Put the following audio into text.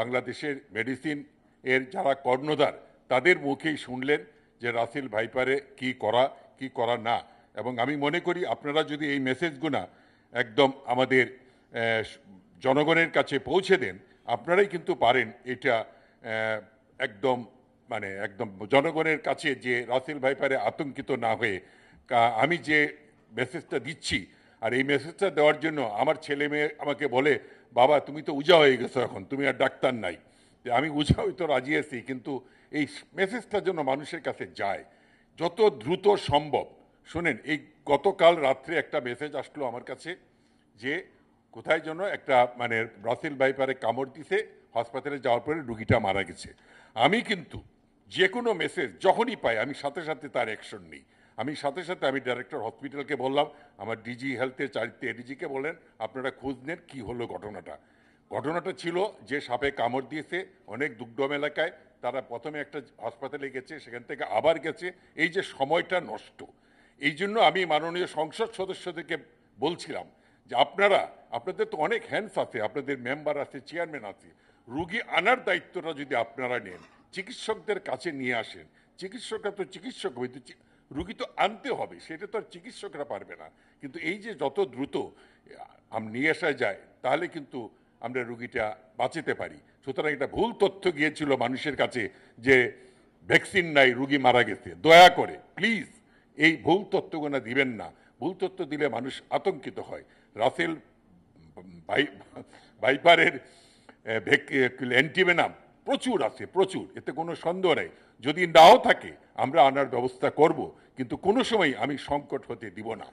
বাংলাদেশের মেডিসিন এর যারা কর্ণধার, তাদের মুখেই শুনলেন যে রাসেল ভাইপারে কি করা কি করা না। এবং আমি মনে করি আপনারা যদি এই মেসেজগুনা একদম আমাদের জনগণের কাছে পৌঁছে দেন, আপনারাই কিন্তু পারেন এটা একদম মানে একদম জনগণের কাছে যে রাসেল ভাইপারে আতঙ্কিত না হয়ে। আমি যে মেসেজটা দিচ্ছি, আর এই মেসেজটা দেওয়ার জন্য আমার ছেলে মেয়ে আমাকে বলে বাবা, তুমি তো উজা হয়ে গেছো এখন, তুমি আর ডাক্তার নাই। আমি উজা হয়তো রাজি আছি, কিন্তু এই মেসেজটা যেন মানুষের কাছে যায়, যত দ্রুত সম্ভব। শোনেন, এই গতকাল রাত্রে একটা মেসেজ আসলো আমার কাছে যে, কোথায় যেন একটা মানে রাসেল বাইপারে কামড় দিছে, হাসপাতালে যাওয়ার পরে রুগীটা মারা গেছে। আমি কিন্তু যে কোনো মেসেজ যখনই পাই, আমি সাথে সাথে তার অ্যাকশন নিই। আমি সাথে সাথে আমি ডাইরেক্টর হসপিটালকে বললাম, আমার ডিজি হেলথের চারিত্রে এডিজিকে বলেন আপনারা খোঁজ নেন কী হলো ঘটনাটা। ঘটনাটা ছিল যে সাপে কামড় দিয়েছে অনেক দুগ্ধম এলাকায়, তারা প্রথমে একটা হাসপাতালে গেছে, সেখান থেকে আবার গেছে। এই যে সময়টা নষ্ট, এই জন্য আমি মাননীয় সংসদ সদস্যদেরকে বলছিলাম যে আপনারা, আপনাদের তো অনেক হ্যান্ডস আছে, আপনাদের মেম্বার আছে চেয়ারম্যান আছে, রুগী আনার দায়িত্বটা যদি আপনারা নেন, চিকিৎসকদের কাছে নিয়ে আসেন, চিকিৎসকরা তো চিকিৎসক চি- রুগী তো আনতে হবে, সেটা তো আর চিকিৎসকরা পারবে না। কিন্তু এই যে যত দ্রুত নিয়ে আসা যায়, তাহলে কিন্তু আমরা রুগীটা বাঁচাতে পারি। সুতরাং এটা ভুল তথ্য গিয়েছিল মানুষের কাছে যে ভ্যাকসিন নাই, রুগী মারা গেছে। দয়া করে, প্লিজ, এই ভুল তথ্যগুলো দিবেন না। ভুল তথ্য দিলে মানুষ আতঙ্কিত হয়। রাসেল ভাইপারের অ্যান্টিভেনাম প্রচুর আছে, প্রচুর। এতে কোনো সন্দেহ নেই। যদি নাও থাকে, আমরা আনার ব্যবস্থা করব, কিন্তু কোনো সময় আমি সংকট হতে দিব না।